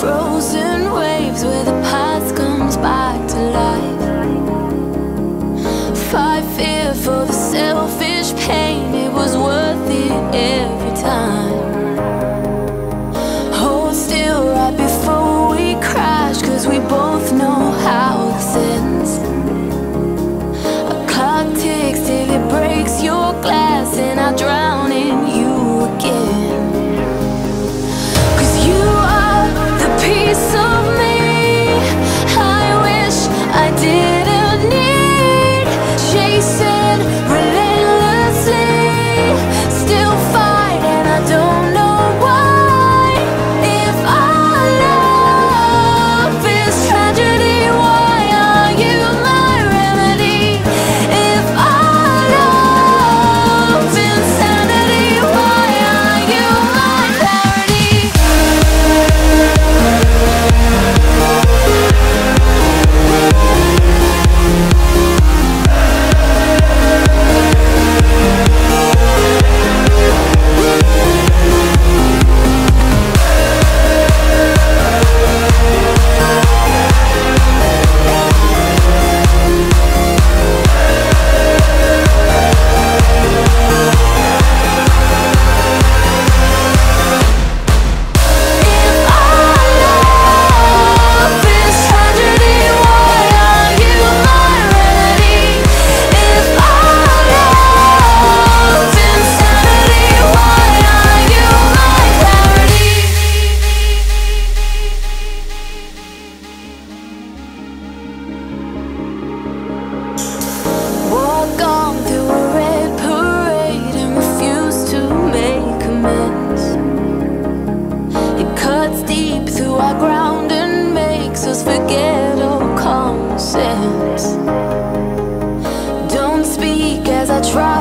frozen waves where the past comes back to life. Fight fear for the selfish pain, it was worth it every time. cuts deep through our ground and makes us forget all common sense. Don't speak as I try.